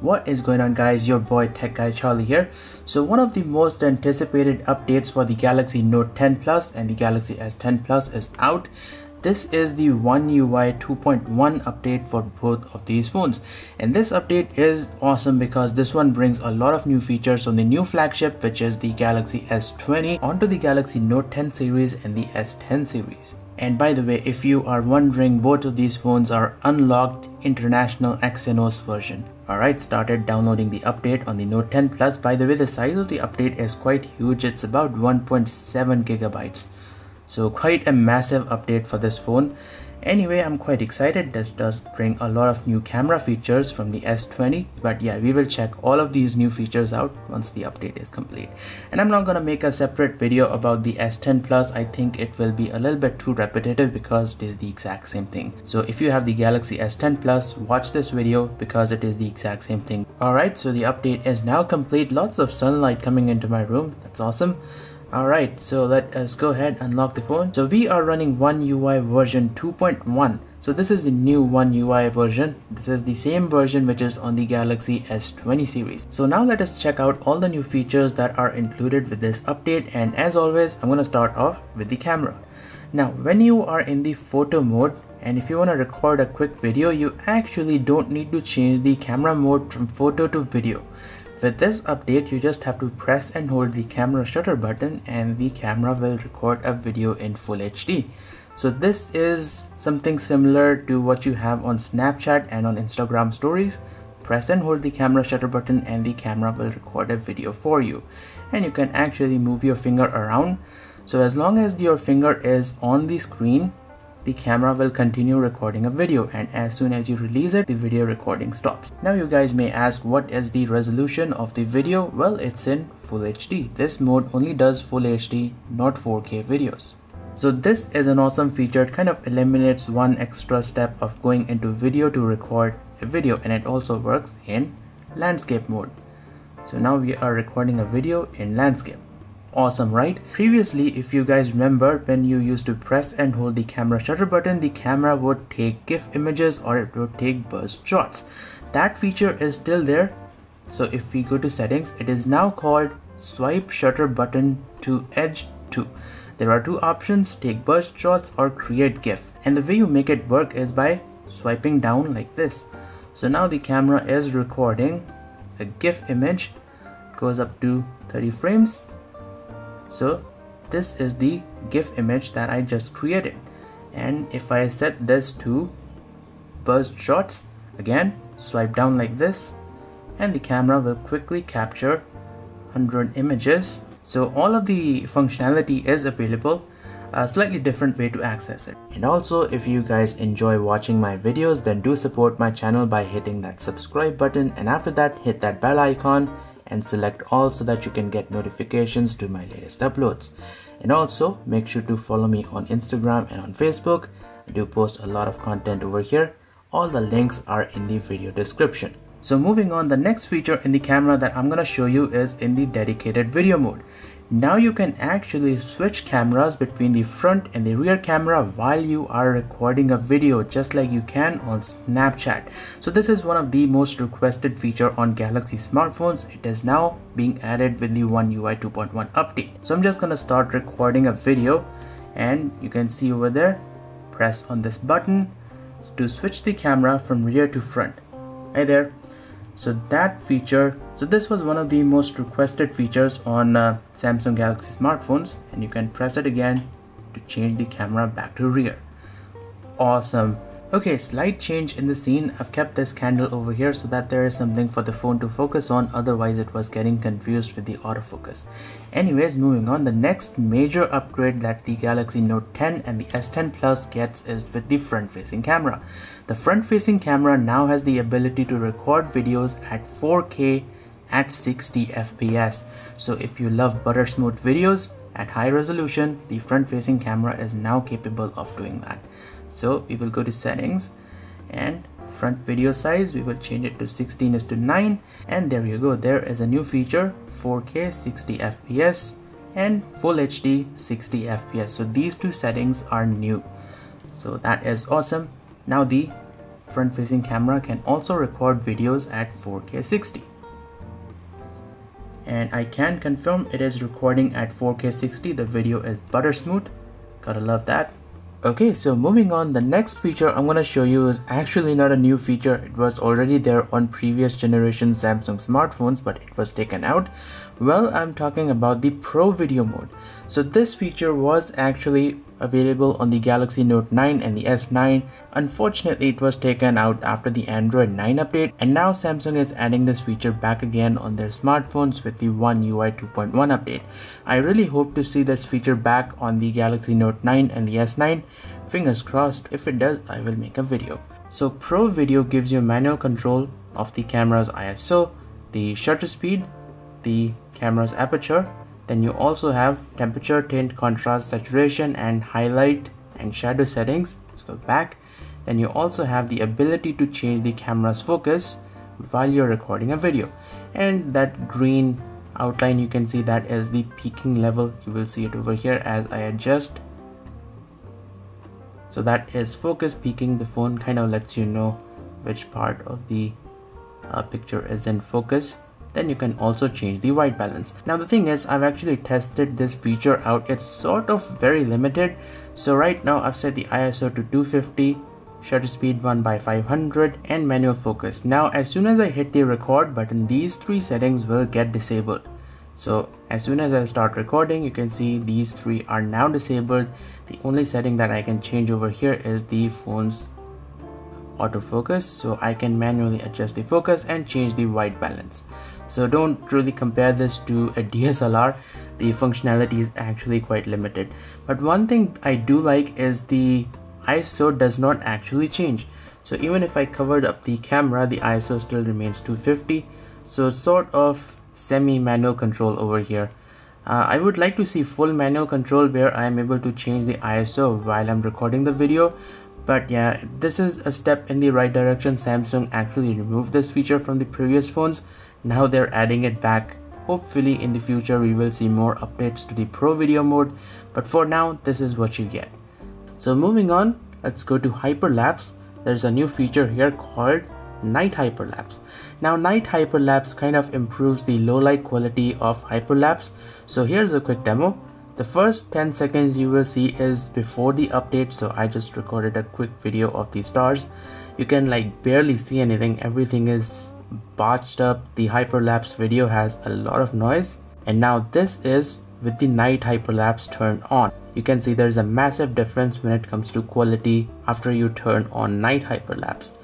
What is going on guys, your boy Tech Guy Charlie here. So one of the most anticipated updates for the Galaxy Note 10 Plus and the Galaxy S10 Plus is out. This is the One UI 2.1 update for both of these phones. And this update is awesome because this one brings a lot of new features on the new flagship which is the Galaxy S20 onto the Galaxy Note 10 series and the S10 series. And by the way, if you are wondering, both of these phones are unlocked international Exynos version. Alright, started downloading the update on the Note 10 Plus. By the way, the size of the update is quite huge. It's about 1.7 gigabytes. So quite a massive update for this phone Anyway, I'm quite excited. This does bring a lot of new camera features from the S20. But yeah, we will check all of these new features out once the update is complete. And I'm not going to make a separate video about the S10 Plus. I think it will be a little bit too repetitive because it is the exact same thing. So if you have the Galaxy S10 Plus, watch this video because it is the exact same thing. Alright, so the update is now complete. Lots of sunlight coming into my room. That's awesome. Alright, so let us go ahead and lock the phone. So we are running One UI version 2.1. So this is the new One UI version. This is the same version which is on the Galaxy S20 series. So now let us check out all the new features that are included with this update and as always I'm going to start off with the camera. Now when you are in the photo mode and if you want to record a quick video you actually don't need to change the camera mode from photo to video with this update, you just have to press and hold the camera shutter button and the camera will record a video in full HD. So this is something similar to what you have on Snapchat and on Instagram stories. Press and hold the camera shutter button and the camera will record a video for you. And you can actually move your finger around. So as long as your finger is on the screen, the camera will continue recording a video and as soon as you release it the video recording stops. Now you guys may ask what is the resolution of the video? Well it's in full hd this mode only does full hd not 4k videos. So this is an awesome feature. It kind of eliminates one extra step of going into video to record a video and it also works in landscape mode. So now we are recording a video in landscape awesome right? Previously if you guys remember when you used to press and hold the camera shutter button the camera would take gif images or it would take burst shots. That feature is still there. So if we go to settings it is now called swipe shutter button to edge to there are two options take burst shots or create gif. And the way you make it work is by swiping down like this. So now the camera is recording. A gif image goes up to 30 frames so this is the GIF image that I just created. And if I set this to burst shots again swipe down like this and the camera will quickly capture 100 images. So all of the functionality is available a slightly different way to access it. And also if you guys enjoy watching my videos then do support my channel by hitting that subscribe button and after that hit that bell icon and select all so that you can get notifications to my latest uploads. And also make sure to follow me on Instagram and on Facebook. I do post a lot of content over here. All the links are in the video description. So moving on, the next feature in the camera that I'm gonna show you is in the dedicated video mode. Now you can actually switch cameras between the front and the rear camera while you are recording a video just like you can on Snapchat. So this is one of the most requested feature on Galaxy smartphones. It is now being added with the One UI 2.1 update. So I'm just gonna start recording a video and you can see over there, press on this button to switch the camera from rear to front. Hey there, so that feature so this was one of the most requested features on uh, Samsung Galaxy smartphones and you can press it again to change the camera back to rear awesome Okay, slight change in the scene. I've kept this candle over here so that there is something for the phone to focus on. Otherwise, it was getting confused with the autofocus. Anyways, moving on. The next major upgrade that the Galaxy Note 10 and the S10 Plus gets is with the front-facing camera. The front-facing camera now has the ability to record videos at 4K at 60 FPS. So if you love butter smooth videos at high resolution, the front-facing camera is now capable of doing that. So we will go to settings and front video size we will change it to 16 is to 9 and there you go there is a new feature 4k 60 fps and full hd 60 fps so these two settings are new. So that is awesome now the front facing camera can also record videos at 4K 60 and I can confirm it is recording at 4K 60 the video is butter smooth gotta love that Okay, so moving on, the next feature I'm gonna show you is actually not a new feature. It was already there on previous generation Samsung smartphones, but it was taken out. Well, I'm talking about the Pro Video mode. So this feature was actually available on the Galaxy Note 9 and the S9. Unfortunately, it was taken out after the Android 9 update and now Samsung is adding this feature back again on their smartphones with the One UI 2.1 update. I really hope to see this feature back on the Galaxy Note 9 and the S9. Fingers crossed, if it does, I will make a video. So Pro Video gives you manual control of the camera's ISO, the shutter speed, the camera's aperture, then you also have temperature, tint, contrast, saturation and highlight and shadow settings. Let's go back. Then you also have the ability to change the camera's focus while you're recording a video. And that green outline you can see that is the peaking level. You will see it over here as I adjust. So that is focus peaking. The phone kind of lets you know which part of the uh, picture is in focus then you can also change the white balance. Now the thing is I've actually tested this feature out it's sort of very limited so right now I've set the ISO to 250 shutter speed 1 by 500 and manual focus. Now as soon as I hit the record button these three settings will get disabled. So as soon as I start recording you can see these three are now disabled. The only setting that I can change over here is the phone's autofocus so I can manually adjust the focus and change the white balance so don't really compare this to a DSLR the functionality is actually quite limited. But one thing I do like is the ISO does not actually change. So even if I covered up the camera the ISO still remains 250 so sort of semi-manual control over here. Uh, I would like to see full manual control where I am able to change the ISO while I'm recording the video. But yeah this is a step in the right direction. Samsung actually removed this feature from the previous phones now they're adding it back. Hopefully in the future we will see more updates to the pro video mode but for now this is what you get. So moving on let's go to hyperlapse. There's a new feature here called night hyperlapse. Now night hyperlapse kind of improves the low light quality of hyperlapse. So here's a quick demo. The first 10 seconds you will see is before the update so I just recorded a quick video of the stars. You can like barely see anything. Everything is botched up the hyperlapse video has a lot of noise and now this is with the night hyperlapse turned on you can see there's a massive difference when it comes to quality after you turn on night hyperlapse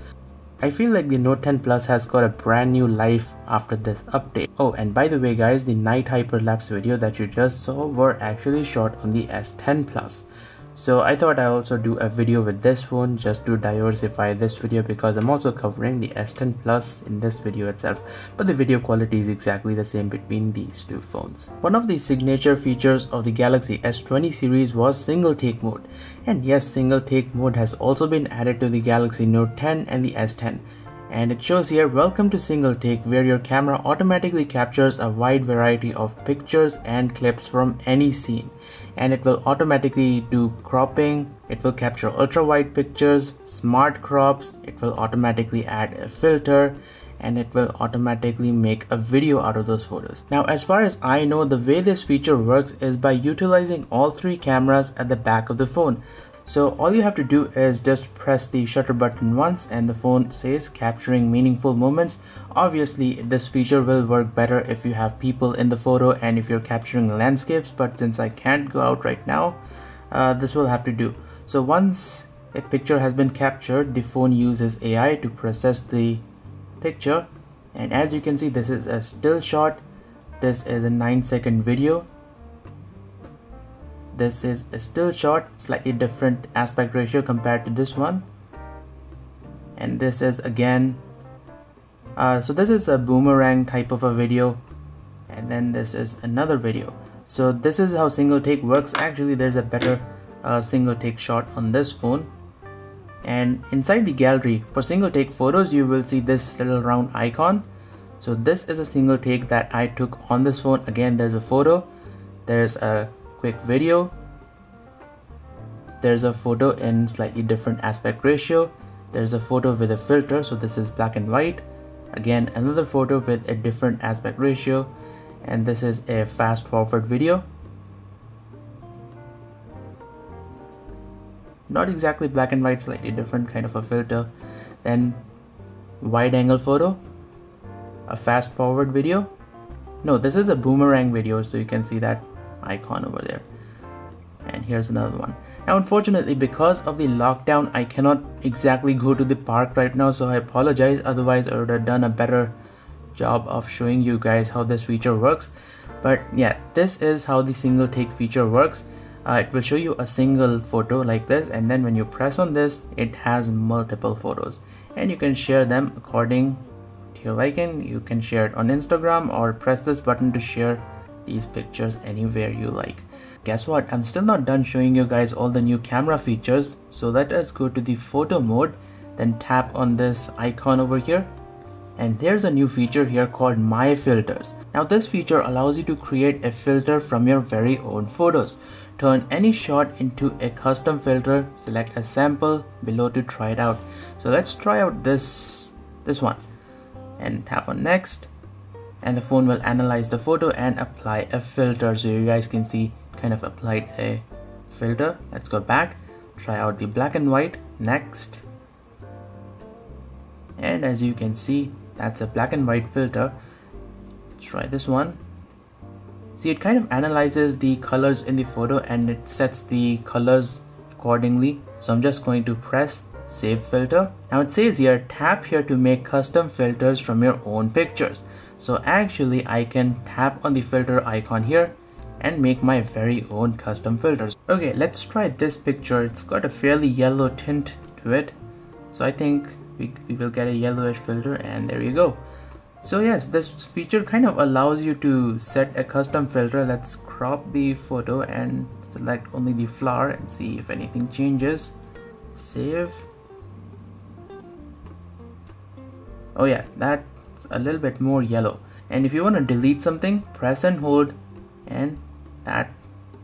I feel like the Note 10 Plus has got a brand new life after this update. Oh, and by the way guys, the night hyperlapse video that you just saw were actually shot on the S10 Plus. So I thought I'll also do a video with this phone just to diversify this video because I'm also covering the S10 Plus in this video itself. But the video quality is exactly the same between these two phones. One of the signature features of the Galaxy S20 series was single take mode. And yes single take mode has also been added to the Galaxy Note 10 and the S10 and it shows here welcome to single take where your camera automatically captures a wide variety of pictures and clips from any scene and it will automatically do cropping it will capture ultra wide pictures smart crops it will automatically add a filter and it will automatically make a video out of those photos. Now as far as I know the way this feature works is by utilizing all three cameras at the back of the phone. So all you have to do is just press the shutter button once and the phone says capturing meaningful moments. Obviously this feature will work better if you have people in the photo and if you're capturing landscapes but since I can't go out right now uh, this will have to do. So once a picture has been captured the phone uses AI to process the picture and as you can see this is a still shot this is a 9 second video this is a still shot slightly different aspect ratio compared to this one. And this is again uh, so this is a boomerang type of a video. And then this is another video. So this is how single take works. Actually there's a better uh, single take shot on this phone. And inside the gallery for single take photos you will see this little round icon. So this is a single take that I took on this phone. Again there's a photo. There's a quick video. There's a photo in slightly different aspect ratio. There's a photo with a filter so this is black and white. Again another photo with a different aspect ratio and this is a fast forward video. Not exactly black and white slightly different kind of a filter. Then wide angle photo. A fast forward video. No this is a boomerang video so you can see that icon over there. And here's another one. Now unfortunately because of the lockdown I cannot exactly go to the park right now so I apologize. Otherwise I would have done a better job of showing you guys how this feature works. But yeah this is how the single take feature works. Uh, it will show you a single photo like this and then when you press on this it has multiple photos. And you can share them according to your liking. You can share it on Instagram or press this button to share these pictures anywhere you like Guess what, I'm still not done showing you guys all the new camera features. So let us go to the photo mode, then tap on this icon over here. And there's a new feature here called My Filters. Now this feature allows you to create a filter from your very own photos. Turn any shot into a custom filter, select a sample below to try it out. So let's try out this, this one and tap on next and the phone will analyze the photo and apply a filter. So you guys can see kind of applied a filter. Let's go back try out the black and white next. And as you can see that's a black and white filter. Let's try this one. See it kind of analyzes the colors in the photo and it sets the colors accordingly. So I'm just going to press save filter. Now it says here tap here to make custom filters from your own pictures so actually I can tap on the filter icon here and make my very own custom filters. Okay, let's try this picture. It's got a fairly yellow tint to it. So I think we, we will get a yellowish filter and there you go. So yes, this feature kind of allows you to set a custom filter. Let's crop the photo and select only the flower and see if anything changes. Save. Oh yeah, a little bit more yellow. And if you want to delete something, press and hold and that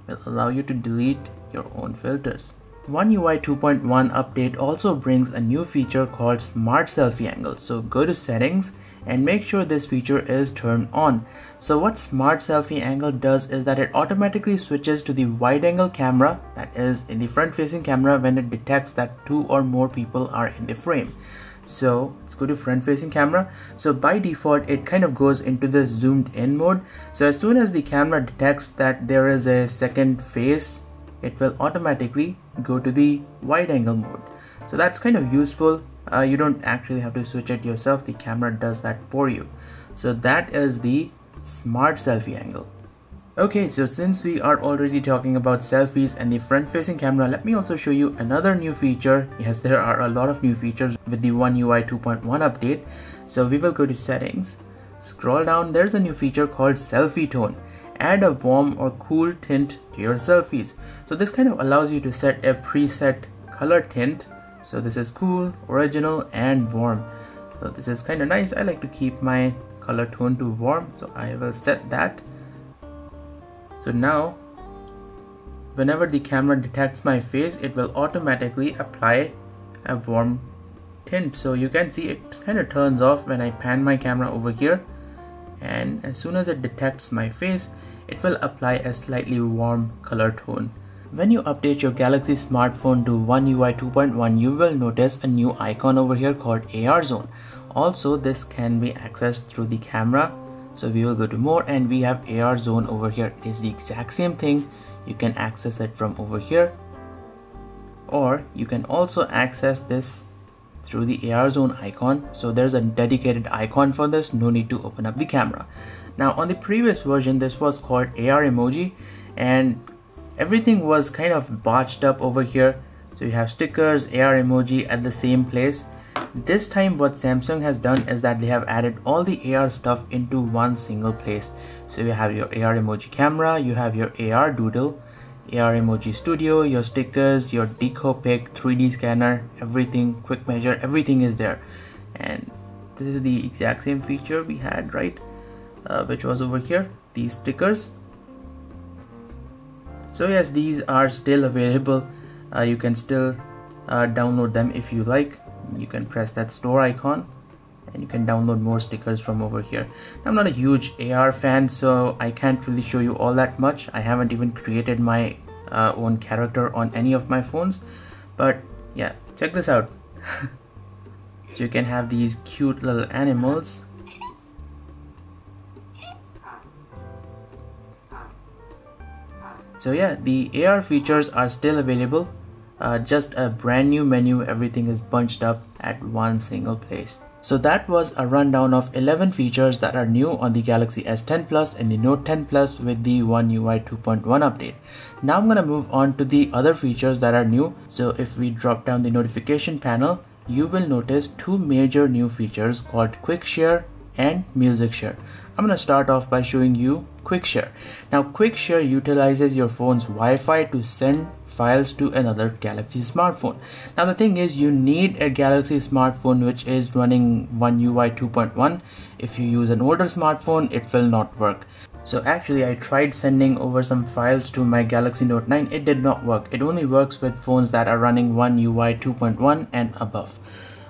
will allow you to delete your own filters. One UI 2.1 update also brings a new feature called Smart Selfie Angle. So go to settings and make sure this feature is turned on. So what Smart Selfie Angle does is that it automatically switches to the wide angle camera that is in the front facing camera when it detects that two or more people are in the frame so let's go to front facing camera. So by default it kind of goes into the zoomed in mode. So as soon as the camera detects that there is a second face it will automatically go to the wide angle mode. So that's kind of useful. Uh, you don't actually have to switch it yourself. The camera does that for you. So that is the smart selfie angle Okay, so since we are already talking about selfies and the front-facing camera, let me also show you another new feature. Yes, there are a lot of new features with the One UI 2.1 update. So we will go to settings, scroll down, there's a new feature called selfie tone. Add a warm or cool tint to your selfies. So this kind of allows you to set a preset color tint. So this is cool, original and warm. So this is kind of nice. I like to keep my color tone to warm. So I will set that so now whenever the camera detects my face it will automatically apply a warm tint so you can see it kind of turns off when I pan my camera over here and as soon as it detects my face it will apply a slightly warm color tone. When you update your Galaxy smartphone to One UI 2.1 you will notice a new icon over here called AR zone. Also this can be accessed through the camera so we will go to more and we have AR zone over here. It is the exact same thing. You can access it from over here. Or you can also access this through the AR zone icon. So there's a dedicated icon for this. No need to open up the camera. Now on the previous version this was called AR emoji. And everything was kind of botched up over here. So you have stickers AR emoji at the same place this time what Samsung has done is that they have added all the AR stuff into one single place. So you have your AR emoji camera, you have your AR doodle, AR emoji studio, your stickers, your DecoPic, 3D scanner, everything, quick measure, everything is there. And this is the exact same feature we had, right? Uh, which was over here, these stickers. So yes, these are still available. Uh, you can still uh, download them if you like you can press that store icon and you can download more stickers from over here. I'm not a huge ar fan so i can't really show you all that much. I haven't even created my uh, own character on any of my phones but yeah check this out. So you can have these cute little animals. So yeah the AR features are still available uh, just a brand new menu everything is bunched up at one single place so that was a rundown of 11 features that are new on the Galaxy S10 Plus and the Note 10 Plus with the One UI 2.1 update. Now I'm gonna move on to the other features that are new. So if we drop down the notification panel, you will notice two major new features called Quick Share and Music Share. I'm gonna start off by showing you Quick Share. Now Quick Share utilizes your phone's Wi-Fi to send files to another Galaxy smartphone. Now the thing is you need a Galaxy smartphone which is running One UI 2.1. If you use an older smartphone it will not work. So actually I tried sending over some files to my Galaxy Note 9. It did not work. It only works with phones that are running One UI 2.1 and above.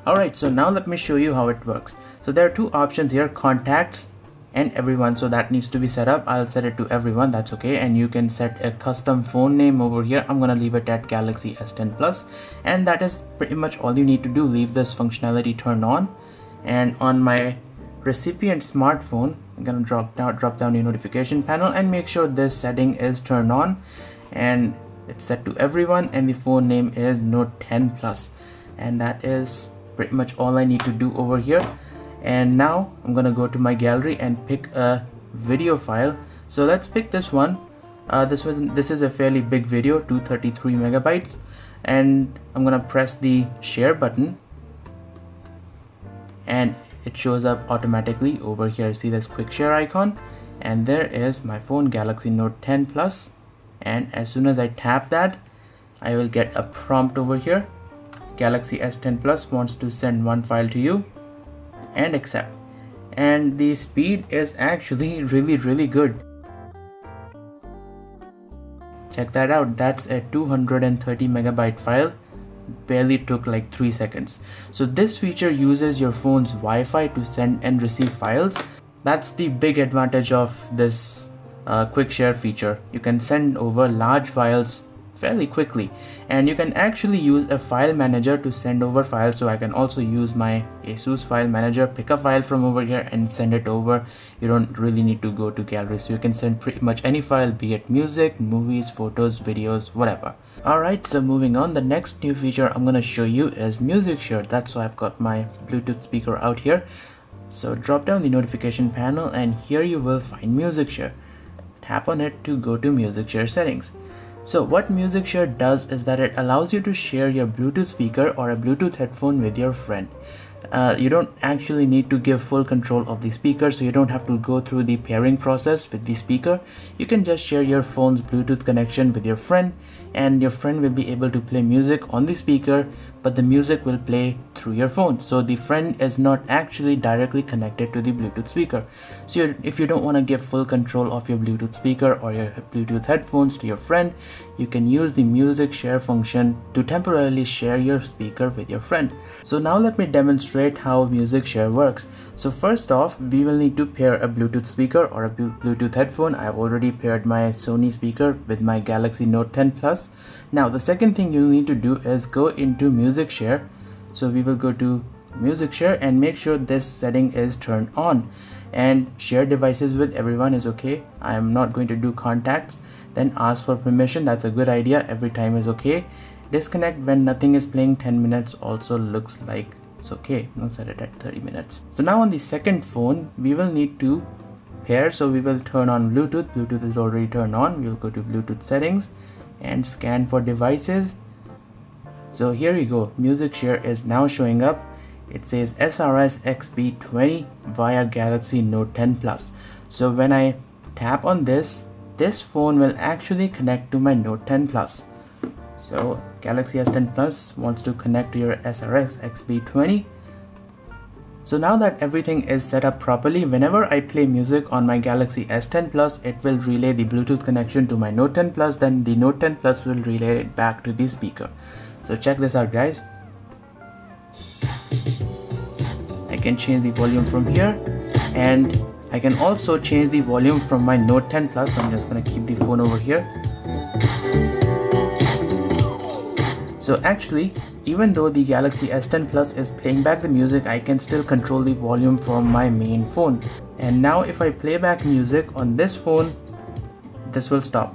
Alright, so now let me show you how it works. So there are two options here, contacts and everyone so that needs to be set up. I'll set it to everyone that's okay. And you can set a custom phone name over here. I'm gonna leave it at galaxy s10 plus. And that is pretty much all you need to do. Leave this functionality turned on. And on my recipient smartphone i'm gonna drop down drop down the notification panel and make sure this setting is turned on. And it's set to everyone and the phone name is note 10 plus. And that is pretty much all i need to do over here and now I'm gonna go to my gallery and pick a video file. So let's pick this one. Uh, this was this is a fairly big video 233 megabytes. And I'm gonna press the share button. And it shows up automatically over here. See this quick share icon? And there is my phone Galaxy Note 10 Plus. And as soon as I tap that I will get a prompt over here. Galaxy S10 Plus wants to send one file to you and accept and the speed is actually really really good. Check that out. That's a 230 megabyte file. Barely took like 3 seconds. So this feature uses your phone's Wi-Fi to send and receive files. That's the big advantage of this uh, quick share feature. You can send over large files fairly quickly. And you can actually use a file manager to send over files. So I can also use my Asus file manager pick a file from over here and send it over. You don't really need to go to gallery so you can send pretty much any file be it music movies photos videos whatever. Alright so moving on. The next new feature I'm gonna show you is music share that's why I've got my Bluetooth speaker out here. So drop down the notification panel and here you will find music share tap on it to go to music share settings so what Music Share does is that it allows you to share your Bluetooth speaker or a Bluetooth headphone with your friend. Uh, you don't actually need to give full control of the speaker so you don't have to go through the pairing process with the speaker. You can just share your phone's Bluetooth connection with your friend and your friend will be able to play music on the speaker but the music will play through your phone. So the friend is not actually directly connected to the bluetooth speaker. So if you don't want to give full control of your bluetooth speaker or your bluetooth headphones to your friend you can use the music share function to temporarily share your speaker with your friend. So now let me demonstrate how music share works. So first off we will need to pair a bluetooth speaker or a bluetooth headphone. I've already paired my sony speaker with my galaxy note 10 plus now the second thing you need to do is go into music share. So we will go to music share and make sure this setting is turned on. And share devices with everyone is okay. I am not going to do contacts. Then ask for permission. That's a good idea. Every time is okay. Disconnect when nothing is playing. 10 minutes also looks like it's okay. I'll set it at 30 minutes. So now on the second phone we will need to pair. So we will turn on bluetooth. Bluetooth is already turned on. We'll go to bluetooth settings and scan for devices. So here you go. Music share is now showing up. It says SRS XB20 via Galaxy Note 10 Plus. So when I tap on this this phone will actually connect to my Note 10 Plus. So Galaxy S10 Plus wants to connect to your SRS XB20 so now that everything is set up properly, whenever I play music on my Galaxy S10 Plus, it will relay the Bluetooth connection to my Note 10 Plus, then the Note 10 Plus will relay it back to the speaker. So check this out guys. I can change the volume from here and I can also change the volume from my Note 10 Plus I'm just gonna keep the phone over here so actually even though the Galaxy S10 Plus is playing back the music I can still control the volume from my main phone. And now if I play back music on this phone this will stop.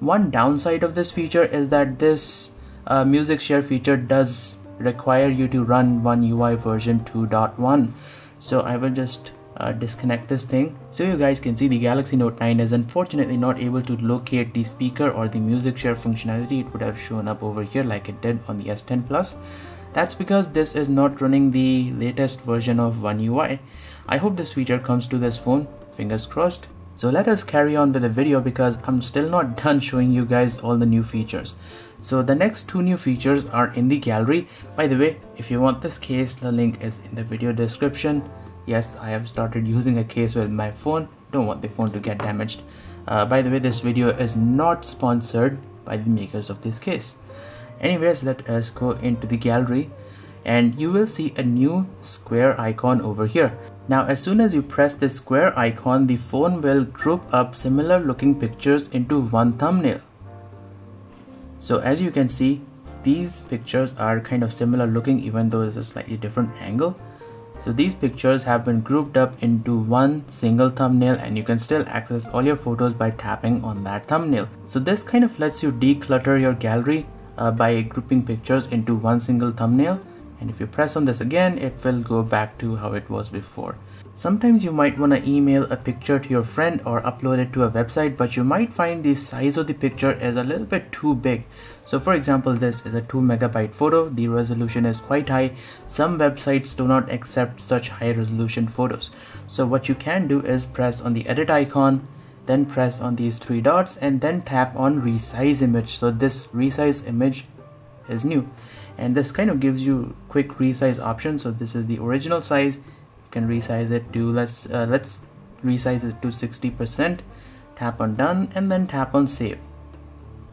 One downside of this feature is that this uh, music share feature does require you to run one UI version 2.1 so I will just uh, disconnect this thing so you guys can see the Galaxy Note 9 is unfortunately not able to locate the speaker or the music share functionality it would have shown up over here like it did on the S10 Plus that's because this is not running the latest version of One UI I hope this feature comes to this phone fingers crossed so let us carry on with the video because I'm still not done showing you guys all the new features. So the next two new features are in the gallery. By the way, if you want this case, the link is in the video description. Yes, I have started using a case with my phone. Don't want the phone to get damaged. Uh, by the way, this video is not sponsored by the makers of this case. Anyways, let us go into the gallery and you will see a new square icon over here. Now as soon as you press the square icon, the phone will group up similar looking pictures into one thumbnail. So as you can see, these pictures are kind of similar looking even though it's a slightly different angle. So these pictures have been grouped up into one single thumbnail and you can still access all your photos by tapping on that thumbnail. So this kind of lets you declutter your gallery uh, by grouping pictures into one single thumbnail and if you press on this again it will go back to how it was before. Sometimes you might want to email a picture to your friend or upload it to a website but you might find the size of the picture is a little bit too big. So for example this is a 2 megabyte photo. The resolution is quite high. Some websites do not accept such high resolution photos. So what you can do is press on the edit icon then press on these three dots and then tap on resize image. So this resize image is new and this kind of gives you quick resize option so this is the original size. You can resize it to let's uh, let's resize it to 60 percent. Tap on done and then tap on save.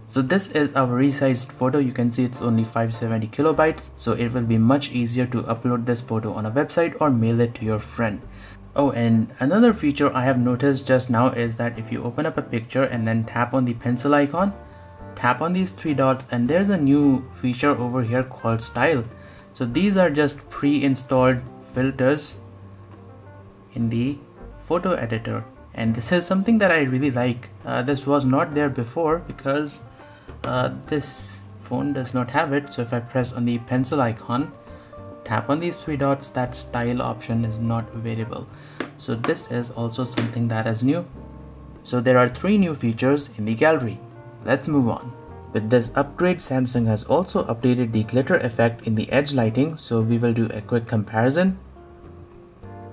So this is our resized photo. You can see it's only 570 kilobytes. So it will be much easier to upload this photo on a website or mail it to your friend. Oh, and another feature I have noticed just now is that if you open up a picture and then tap on the pencil icon, tap on these three dots and there's a new feature over here called style. So these are just pre-installed filters in the photo editor. And this is something that I really like. Uh, this was not there before because uh, this phone does not have it. So if I press on the pencil icon tap on these three dots that style option is not available. So this is also something that is new. So there are three new features in the gallery Let's move on. With this upgrade, Samsung has also updated the glitter effect in the edge lighting, so we will do a quick comparison.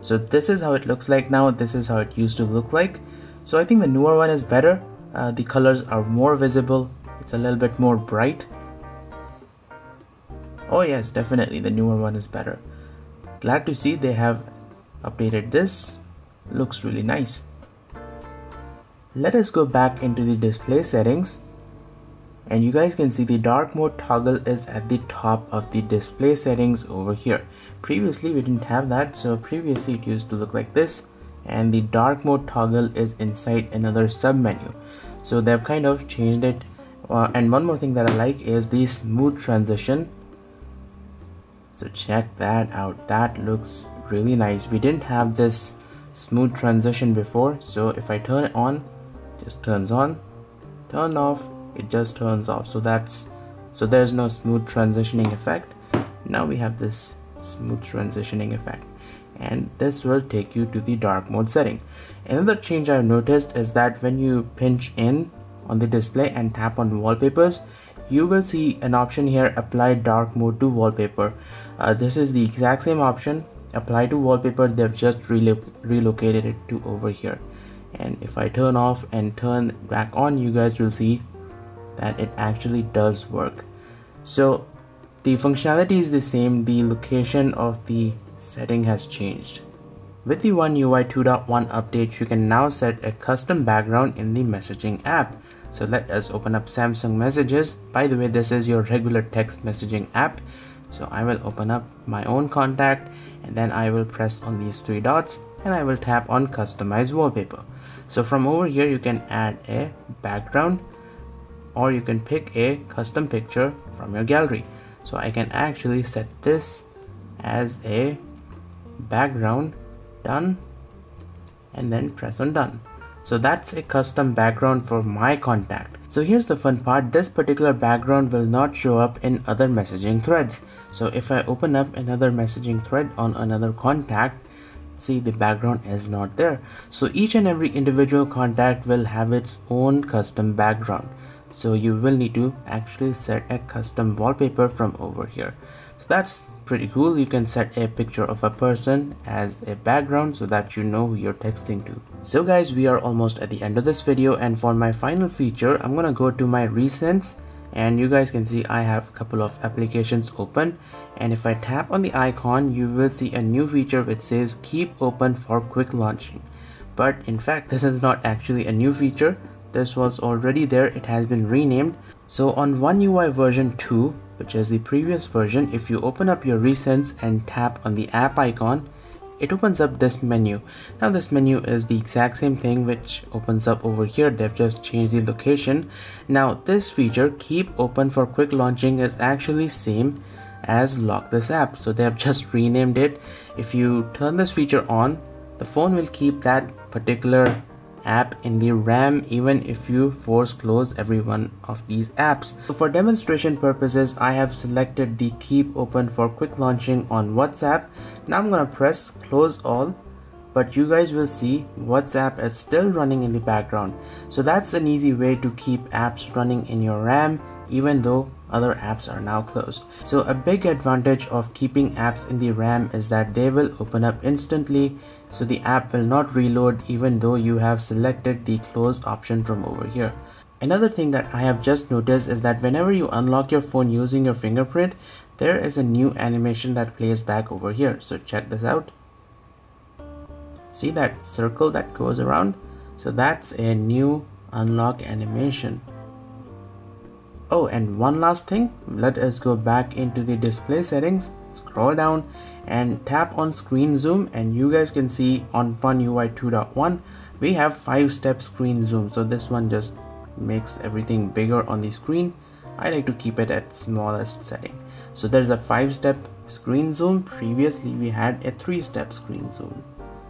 So this is how it looks like now, this is how it used to look like. So I think the newer one is better, uh, the colors are more visible, it's a little bit more bright. Oh yes, definitely the newer one is better. Glad to see they have updated this, looks really nice. Let us go back into the display settings and you guys can see the dark mode toggle is at the top of the display settings over here. Previously we didn't have that so previously it used to look like this and the dark mode toggle is inside another sub menu. So they've kind of changed it uh, and one more thing that I like is the smooth transition. So check that out that looks really nice. We didn't have this smooth transition before so if I turn it on just turns on turn off it just turns off. So that's so there's no smooth transitioning effect. Now we have this smooth transitioning effect. And this will take you to the dark mode setting. Another change I've noticed is that when you pinch in on the display and tap on wallpapers you will see an option here apply dark mode to wallpaper. Uh, this is the exact same option. Apply to wallpaper. They've just relo relocated it to over here and if I turn off and turn back on you guys will see that it actually does work. So the functionality is the same. The location of the setting has changed. With the One UI 2.1 update you can now set a custom background in the messaging app. So let us open up Samsung messages. By the way this is your regular text messaging app. So I will open up my own contact and then I will press on these three dots and I will tap on customize wallpaper so from over here you can add a background or you can pick a custom picture from your gallery. So I can actually set this as a background done and then press on done. So that's a custom background for my contact. So here's the fun part. This particular background will not show up in other messaging threads. So if I open up another messaging thread on another contact see the background is not there. So each and every individual contact will have its own custom background. So you will need to actually set a custom wallpaper from over here. So that's pretty cool. You can set a picture of a person as a background so that you know who you're texting to. So guys we are almost at the end of this video and for my final feature i'm gonna go to my recents and you guys can see I have a couple of applications open and if I tap on the icon you will see a new feature which says keep open for quick launching. But in fact this is not actually a new feature. This was already there. It has been renamed. So on one UI version 2 which is the previous version if you open up your recents and tap on the app icon it opens up this menu. Now this menu is the exact same thing which opens up over here. They've just changed the location. Now this feature keep open for quick launching is actually same as lock this app so they have just renamed it if you turn this feature on the phone will keep that particular app in the RAM even if you force close every one of these apps. So for demonstration purposes, I have selected the keep open for quick launching on WhatsApp. Now I'm gonna press close all but you guys will see WhatsApp is still running in the background. So that's an easy way to keep apps running in your RAM even though other apps are now closed. So a big advantage of keeping apps in the RAM is that they will open up instantly so the app will not reload even though you have selected the close option from over here. Another thing that I have just noticed is that whenever you unlock your phone using your fingerprint, there is a new animation that plays back over here. So check this out. See that circle that goes around? So that's a new unlock animation. Oh, and one last thing, let us go back into the display settings, scroll down and tap on screen zoom and you guys can see on One UI 2.1 we have 5 step screen zoom. So this one just makes everything bigger on the screen. I like to keep it at smallest setting. So there's a 5 step screen zoom. Previously we had a 3 step screen zoom.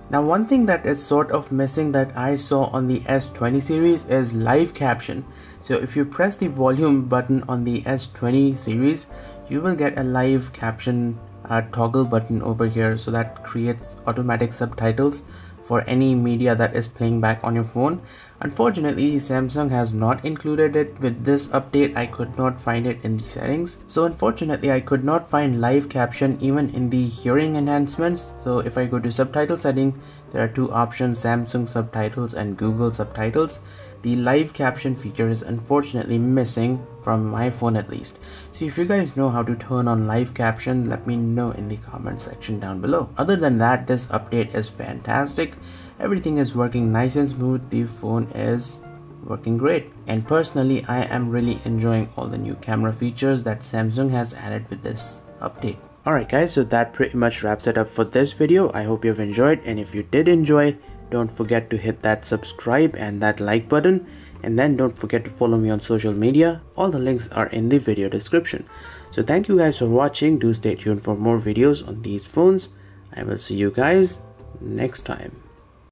Now one thing that is sort of missing that I saw on the S20 series is live caption. So if you press the volume button on the S20 series, you will get a live caption uh, toggle button over here so that creates automatic subtitles for any media that is playing back on your phone. Unfortunately, Samsung has not included it with this update. I could not find it in the settings. So unfortunately, I could not find live caption even in the hearing enhancements. So if I go to subtitle setting, there are two options, Samsung subtitles and Google subtitles the live caption feature is unfortunately missing from my phone at least. So if you guys know how to turn on live caption, let me know in the comment section down below. Other than that, this update is fantastic. Everything is working nice and smooth. The phone is working great. And personally, I am really enjoying all the new camera features that Samsung has added with this update. Alright guys, so that pretty much wraps it up for this video. I hope you've enjoyed and if you did enjoy, don't forget to hit that subscribe and that like button. And then don't forget to follow me on social media. All the links are in the video description. So thank you guys for watching. Do stay tuned for more videos on these phones. I will see you guys next time